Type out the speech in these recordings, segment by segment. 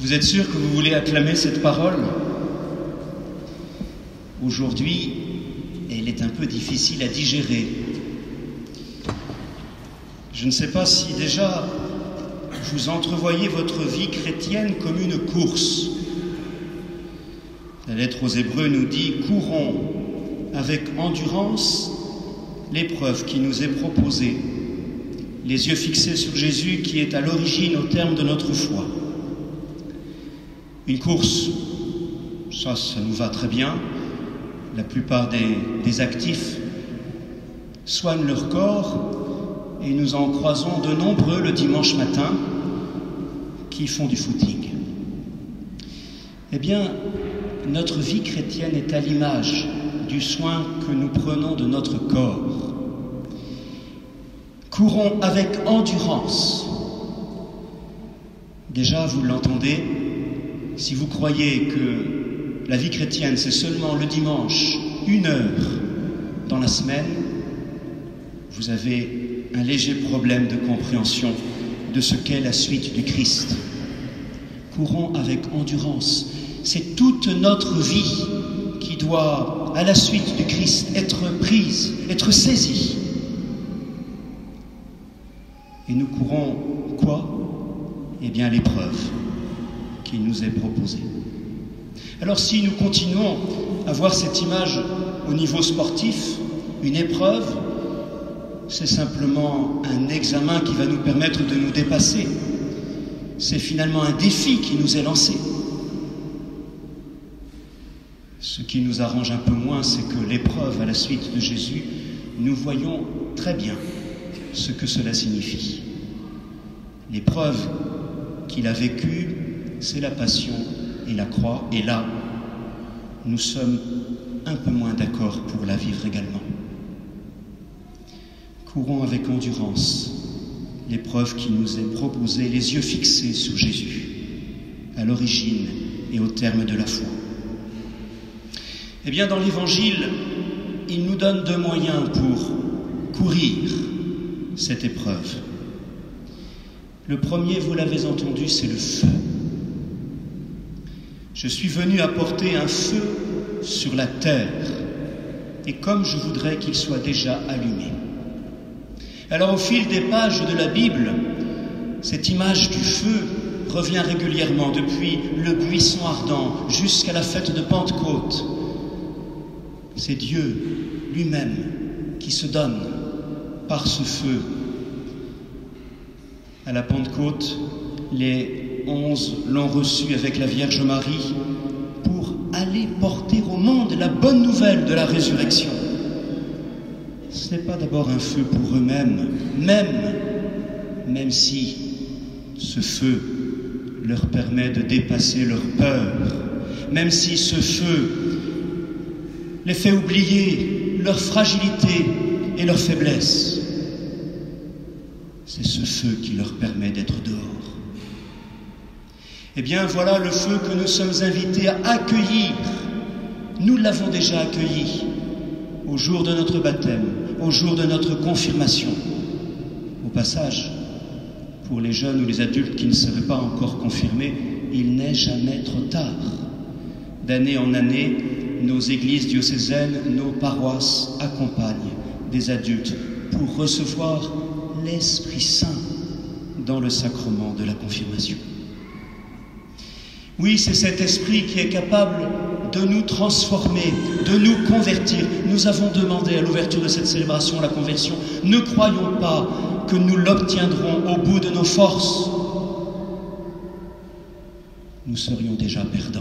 Vous êtes sûr que vous voulez acclamer cette parole? Aujourd'hui, elle est un peu difficile à digérer. Je ne sais pas si déjà vous entrevoyez votre vie chrétienne comme une course. La lettre aux Hébreux nous dit Courons avec endurance l'épreuve qui nous est proposée, les yeux fixés sur Jésus qui est à l'origine au terme de notre foi. Une course, ça, ça nous va très bien. La plupart des, des actifs soignent leur corps et nous en croisons de nombreux le dimanche matin qui font du footing. Eh bien, notre vie chrétienne est à l'image du soin que nous prenons de notre corps. Courons avec endurance. Déjà, vous l'entendez, si vous croyez que la vie chrétienne, c'est seulement le dimanche, une heure dans la semaine, vous avez un léger problème de compréhension de ce qu'est la suite du Christ. Courons avec endurance. C'est toute notre vie qui doit, à la suite du Christ, être prise, être saisie. Et nous courons quoi? Eh bien l'épreuve qui nous est proposée. Alors si nous continuons à voir cette image au niveau sportif, une épreuve, c'est simplement un examen qui va nous permettre de nous dépasser. C'est finalement un défi qui nous est lancé. Ce qui nous arrange un peu moins, c'est que l'épreuve à la suite de Jésus, nous voyons très bien ce que cela signifie. L'épreuve qu'il a vécue, c'est la passion et la croix, et là, nous sommes un peu moins d'accord pour la vivre également. Courons avec endurance l'épreuve qui nous est proposée, les yeux fixés sur Jésus, à l'origine et au terme de la foi. Eh bien, dans l'Évangile, il nous donne deux moyens pour courir cette épreuve. Le premier, vous l'avez entendu, c'est le feu. Je suis venu apporter un feu sur la terre, et comme je voudrais qu'il soit déjà allumé. Alors au fil des pages de la Bible, cette image du feu revient régulièrement, depuis le buisson ardent jusqu'à la fête de Pentecôte. C'est Dieu lui-même qui se donne par ce feu. À la Pentecôte, les l'ont reçu avec la Vierge Marie pour aller porter au monde la bonne nouvelle de la résurrection. Ce n'est pas d'abord un feu pour eux-mêmes, même, même si ce feu leur permet de dépasser leur peur, même si ce feu les fait oublier leur fragilité et leur faiblesse. C'est ce feu qui leur permet d'être dehors. Eh bien, voilà le feu que nous sommes invités à accueillir. Nous l'avons déjà accueilli au jour de notre baptême, au jour de notre confirmation. Au passage, pour les jeunes ou les adultes qui ne seraient pas encore confirmés, il n'est jamais trop tard. D'année en année, nos églises diocésaines, nos paroisses accompagnent des adultes pour recevoir l'Esprit Saint dans le sacrement de la confirmation. Oui, c'est cet esprit qui est capable de nous transformer, de nous convertir. Nous avons demandé à l'ouverture de cette célébration la conversion. Ne croyons pas que nous l'obtiendrons au bout de nos forces. Nous serions déjà perdants.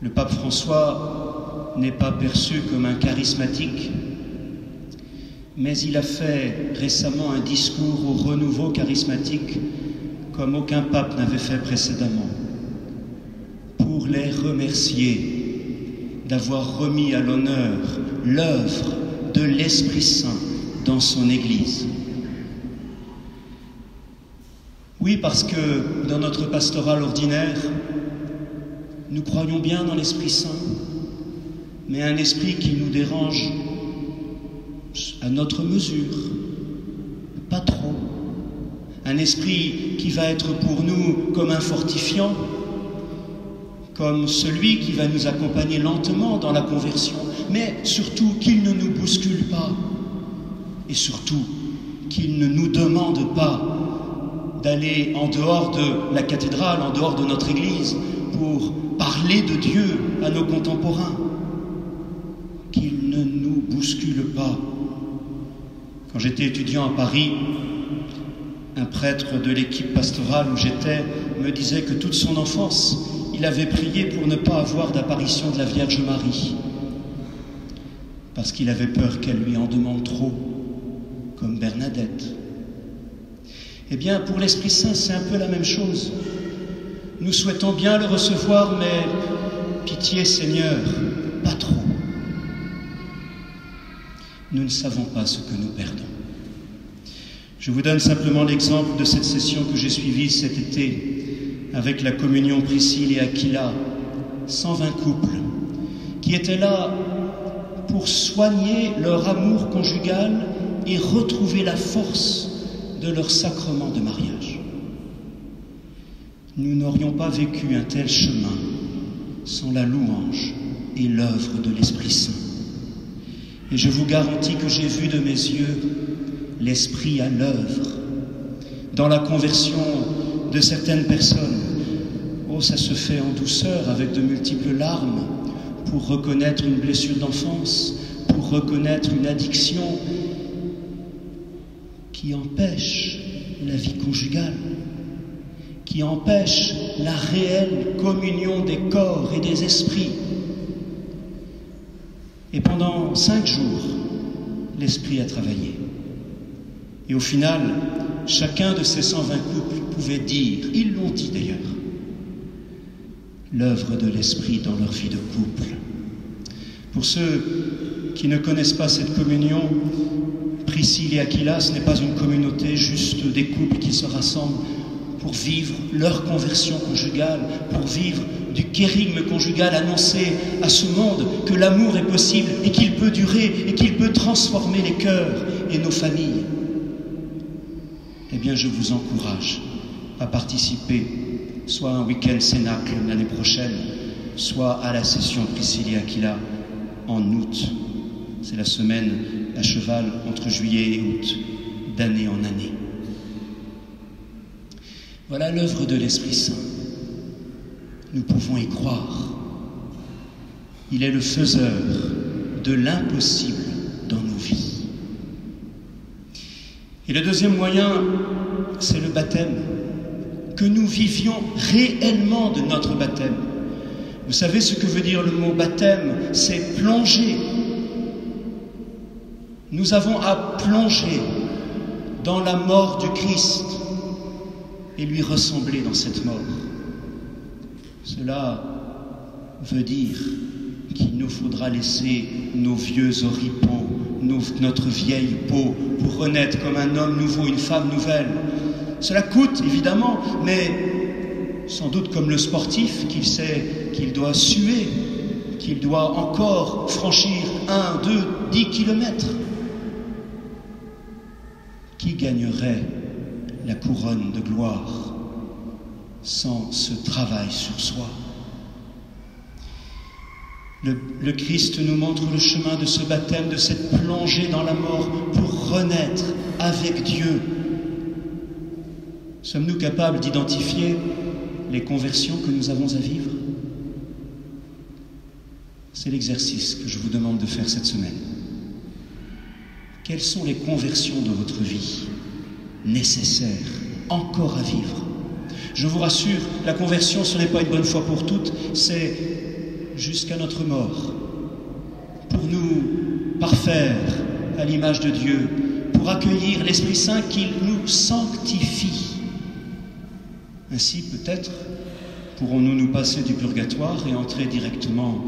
Le pape François n'est pas perçu comme un charismatique, mais il a fait récemment un discours au renouveau charismatique comme aucun pape n'avait fait précédemment, pour les remercier d'avoir remis à l'honneur l'œuvre de l'Esprit Saint dans son Église. Oui, parce que dans notre pastoral ordinaire, nous croyons bien dans l'Esprit Saint, mais un esprit qui nous dérange à notre mesure, pas trop, Un esprit qui va être pour nous comme un fortifiant, comme celui qui va nous accompagner lentement dans la conversion, mais surtout qu'il ne nous bouscule pas, et surtout qu'il ne nous demande pas d'aller en dehors de la cathédrale, en dehors de notre église, pour parler de Dieu à nos contemporains, qu'il ne nous bouscule pas. Quand j'étais étudiant à Paris, un prêtre de l'équipe pastorale où j'étais me disait que toute son enfance, il avait prié pour ne pas avoir d'apparition de la Vierge Marie, parce qu'il avait peur qu'elle lui en demande trop, comme Bernadette. Eh bien, pour l'Esprit Saint, c'est un peu la même chose. Nous souhaitons bien le recevoir, mais pitié Seigneur, pas trop. Nous ne savons pas ce que nous perdons. Je vous donne simplement l'exemple de cette session que j'ai suivie cet été avec la communion Priscille et Aquila, 120 couples, qui étaient là pour soigner leur amour conjugal et retrouver la force de leur sacrement de mariage. Nous n'aurions pas vécu un tel chemin sans la louange et l'œuvre de l'Esprit Saint. Et je vous garantis que j'ai vu de mes yeux l'Esprit à l'œuvre dans la conversion de certaines personnes. Oh, ça se fait en douceur avec de multiples larmes pour reconnaître une blessure d'enfance, pour reconnaître une addiction qui empêche la vie conjugale, qui empêche la réelle communion des corps et des esprits. Et pendant cinq jours, l'Esprit a travaillé. Et au final, chacun de ces 120 couples pouvait dire, ils l'ont dit d'ailleurs, l'œuvre de l'Esprit dans leur vie de couple. Pour ceux qui ne connaissent pas cette communion, Priscille et Aquila, ce n'est pas une communauté juste des couples qui se rassemblent pour vivre leur conversion conjugale, pour vivre du kérigme conjugal, annoncer à ce monde que l'amour est possible et qu'il peut durer et qu'il peut transformer les cœurs et nos familles. Eh bien, je vous encourage à participer soit à un week-end Cénacle l'année prochaine, soit à la session Priscilla Aquila en août. C'est la semaine à cheval entre juillet et août, d'année en année. Voilà l'œuvre de l'Esprit Saint. Nous pouvons y croire. Il est le faiseur de l'impossible dans nos vies. Et le deuxième moyen, c'est le baptême. Que nous vivions réellement de notre baptême. Vous savez ce que veut dire le mot baptême? C'est plonger. Nous avons à plonger dans la mort du Christ et lui ressembler dans cette mort. Cela veut dire qu'il nous faudra laisser nos vieux oripeaux, notre vieille peau, pour renaître comme un homme nouveau, une femme nouvelle. Cela coûte, évidemment, mais sans doute comme le sportif qu'il sait qu'il doit suer, qu'il doit encore franchir un, deux, dix kilomètres. Qui gagnerait la couronne de gloire? Sans ce travail sur soi. Le, Christ nous montre le chemin de ce baptême, de cette plongée dans la mort pour renaître avec Dieu. Sommes-nous capables d'identifier les conversions que nous avons à vivre? C'est l'exercice que je vous demande de faire cette semaine. Quelles sont les conversions de votre vie nécessaires, encore à vivre? Je vous rassure, la conversion, ce n'est pas une bonne fois pour toutes, c'est jusqu'à notre mort, pour nous parfaire à l'image de Dieu, pour accueillir l'Esprit Saint qui nous sanctifie. Ainsi, peut-être, pourrons-nous nous passer du purgatoire et entrer directement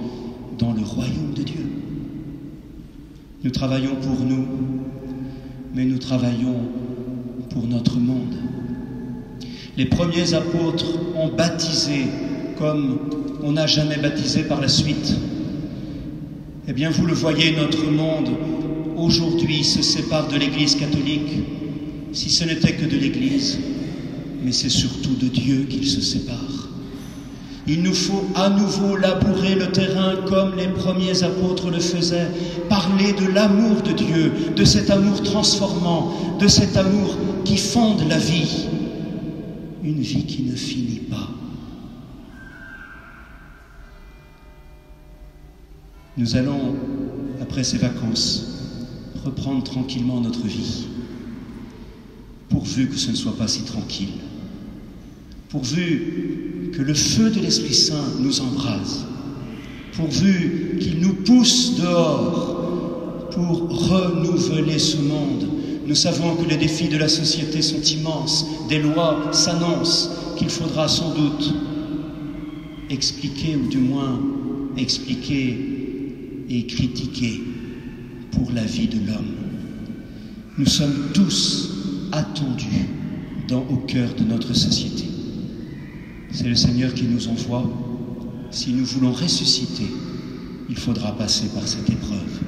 dans le royaume de Dieu. Nous travaillons pour nous, mais nous travaillons pour notre monde. Les premiers apôtres ont baptisé comme on n'a jamais baptisé par la suite. Eh bien, vous le voyez, notre monde aujourd'hui se sépare de l'Église catholique. si ce n'était que de l'Église, mais c'est surtout de Dieu qu'il se sépare. Il nous faut à nouveau labourer le terrain comme les premiers apôtres le faisaient, parler de l'amour de Dieu, de cet amour transformant, de cet amour qui fonde la vie, une vie qui ne finit pas. Nous allons, après ces vacances, reprendre tranquillement notre vie, pourvu que ce ne soit pas si tranquille, pourvu que le feu de l'Esprit Saint nous embrase, pourvu qu'il nous pousse dehors pour renouveler ce monde. Nous savons que les défis de la société sont immenses, des lois s'annoncent, qu'il faudra sans doute expliquer, ou du moins expliquer et critiqué pour la vie de l'homme. Nous sommes tous attendus dans, au cœur de notre société. C'est le Seigneur qui nous envoie. Si nous voulons ressusciter, il faudra passer par cette épreuve.